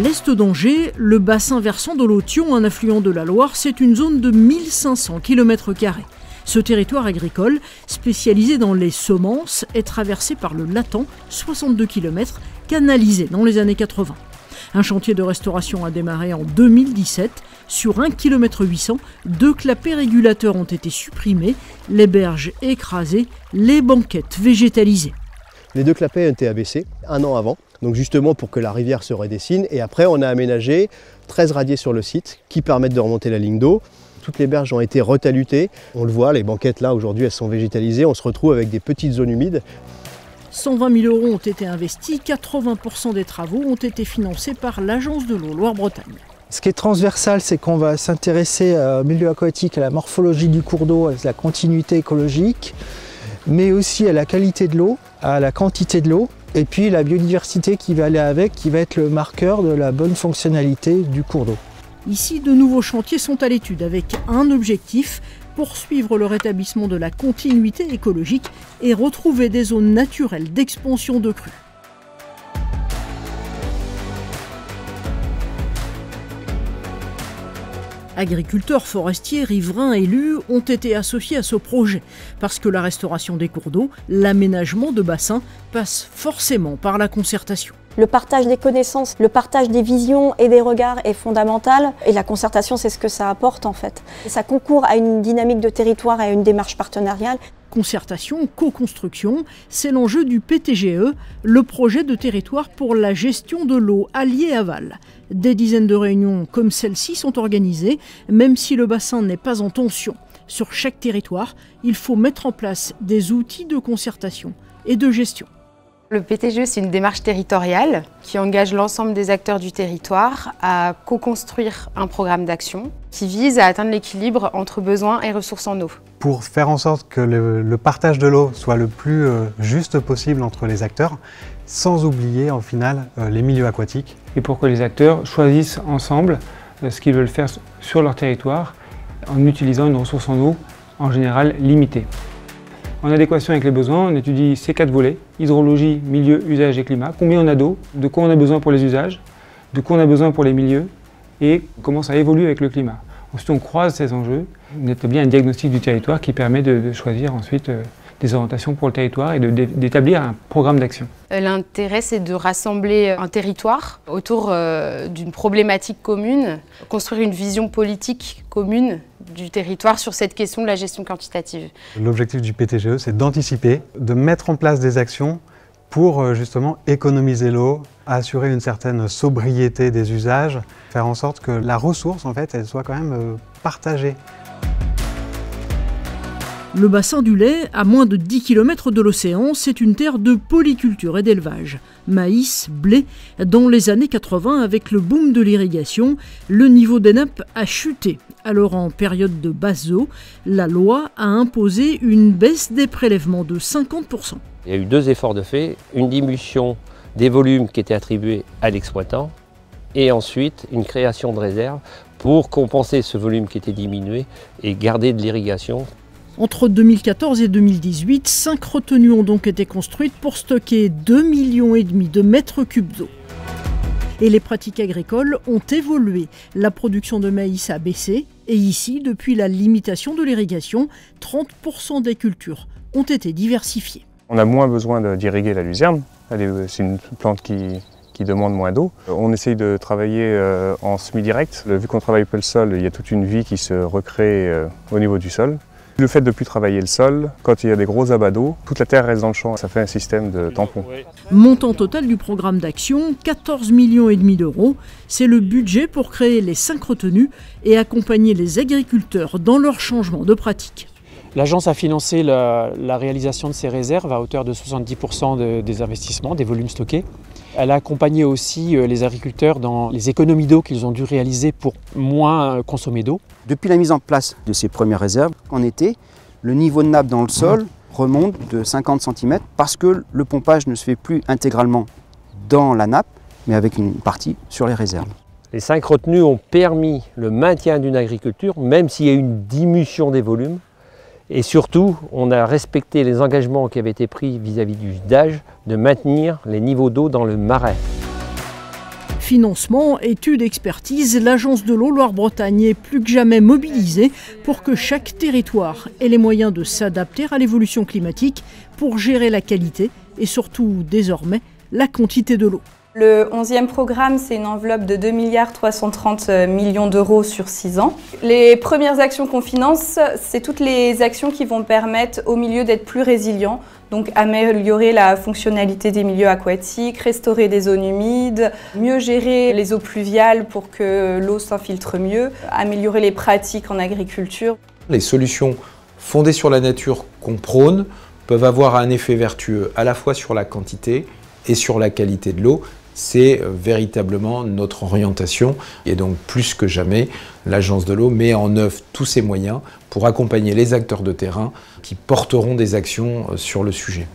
l'est d'Angers, le bassin versant de l'Othion, un affluent de la Loire, c'est une zone de 1500 km. Ce territoire agricole, spécialisé dans les semences, est traversé par le Latan, 62 km, canalisé dans les années 80. Un chantier de restauration a démarré en 2017. Sur 1 km 800, deux clapets régulateurs ont été supprimés, les berges écrasées, les banquettes végétalisées. Les deux clapets ont été abaissés un an avant, donc justement pour que la rivière se redessine. Et après, on a aménagé 13 radiers sur le site qui permettent de remonter la ligne d'eau. Toutes les berges ont été retalutées. On le voit, les banquettes là aujourd'hui elles sont végétalisées. On se retrouve avec des petites zones humides. 120 000 euros ont été investis, 80% des travaux ont été financés par l'Agence de l'eau Loire-Bretagne. Ce qui est transversal, c'est qu'on va s'intéresser au milieu aquatique, à la morphologie du cours d'eau, à la continuité écologique, mais aussi à la qualité de l'eau, à la quantité de l'eau, et puis la biodiversité qui va aller avec, qui va être le marqueur de la bonne fonctionnalité du cours d'eau. Ici, de nouveaux chantiers sont à l'étude avec un objectif, poursuivre le rétablissement de la continuité écologique et retrouver des zones naturelles d'expansion de crues. Agriculteurs, forestiers, riverains, élus ont été associés à ce projet parce que la restauration des cours d'eau, l'aménagement de bassins passe forcément par la concertation. Le partage des connaissances, le partage des visions et des regards est fondamental et la concertation c'est ce que ça apporte en fait. Ça concourt à une dynamique de territoire et à une démarche partenariale. Concertation, co-construction, c'est l'enjeu du PTGE, le projet de territoire pour la gestion de l'eau alliée-aval. Des dizaines de réunions comme celle-ci sont organisées, même si le bassin n'est pas en tension. Sur chaque territoire, il faut mettre en place des outils de concertation et de gestion. Le PTGE, c'est une démarche territoriale qui engage l'ensemble des acteurs du territoire à co-construire un programme d'action qui vise à atteindre l'équilibre entre besoins et ressources en eau. Pour faire en sorte que le, partage de l'eau soit le plus euh, juste possible entre les acteurs, sans oublier en final euh, les milieux aquatiques. Et pour que les acteurs choisissent ensemble euh, ce qu'ils veulent faire sur leur territoire en utilisant une ressource en eau en général limitée. En adéquation avec les besoins, on étudie ces quatre volets, hydrologie, milieu, usage et climat, combien on a d'eau, de quoi on a besoin pour les usages, de quoi on a besoin pour les milieux et comment ça évolue avec le climat. Ensuite, on croise ces enjeux, on établit un diagnostic du territoire qui permet de, choisir ensuite euh, des orientations pour le territoire et d'établir un programme d'action. Euh, l'intérêt, c'est de rassembler un territoire autour euh, d'une problématique commune, construire une vision politique commune du territoire sur cette question de la gestion quantitative. L'objectif du PTGE, c'est d'anticiper, de mettre en place des actions pour euh, justement économiser l'eau, assurer une certaine sobriété des usages, faire en sorte que la ressource, en fait, elle soit quand même partagée. Le bassin du lait, à moins de 10 km de l'océan, c'est une terre de polyculture et d'élevage. Maïs, blé. Dans les années 80, avec le boom de l'irrigation, le niveau des nappes a chuté. Alors en période de basse eau, la loi a imposé une baisse des prélèvements de 50%. Il y a eu deux efforts de fait, une diminution des volumes qui étaient attribués à l'exploitant et ensuite une création de réserves pour compenser ce volume qui était diminué et garder de l'irrigation entre 2014 et 2018, cinq retenues ont donc été construites pour stocker 2,5 millions de mètres cubes d'eau. Et les pratiques agricoles ont évolué. La production de maïs a baissé et ici, depuis la limitation de l'irrigation, 30% des cultures ont été diversifiées. On a moins besoin d'irriguer la luzerne. C'est une plante qui, demande moins d'eau. On essaye de travailler euh, en semi-direct. Vu qu'on travaille peu le sol, il y a toute une vie qui se recrée euh, au niveau du sol. Le fait de ne plus travailler le sol, quand il y a des gros abats d'eau, toute la terre reste dans le champ. Ça fait un système de tampon. Montant total du programme d'action, 14 millions et demi d'euros. C'est le budget pour créer les cinq retenues et accompagner les agriculteurs dans leur changement de pratique. L'agence a financé la, réalisation de ces réserves à hauteur de 70% des investissements, des volumes stockés. Elle a accompagné aussi euh, les agriculteurs dans les économies d'eau qu'ils ont dû réaliser pour moins euh, consommer d'eau. Depuis la mise en place de ces premières réserves, en été, le niveau de nappe dans le sol remonte de 50 cm parce que le pompage ne se fait plus intégralement dans la nappe, mais avec une partie sur les réserves. Les cinq retenues ont permis le maintien d'une agriculture, même s'il y a eu une diminution des volumes. Et surtout, on a respecté les engagements qui avaient été pris vis-à-vis -vis du DAGE de maintenir les niveaux d'eau dans le marais. Financement, études, expertise, l'agence de l'eau Loire-Bretagne est plus que jamais mobilisée pour que chaque territoire ait les moyens de s'adapter à l'évolution climatique pour gérer la qualité et surtout désormais la quantité de l'eau. Le 11e programme, c'est une enveloppe de 2 milliards 330 millions d'euros sur 6 ans. Les premières actions qu'on finance, c'est toutes les actions qui vont permettre au milieu d'être plus résilient. Donc améliorer la fonctionnalité des milieux aquatiques, restaurer des zones humides, mieux gérer les eaux pluviales pour que l'eau s'infiltre mieux, améliorer les pratiques en agriculture. Les solutions fondées sur la nature qu'on prône peuvent avoir un effet vertueux à la fois sur la quantité et sur la qualité de l'eau c'est véritablement notre orientation. Et donc, plus que jamais, l'Agence de l'eau met en œuvre tous ses moyens pour accompagner les acteurs de terrain qui porteront des actions euh, sur le sujet.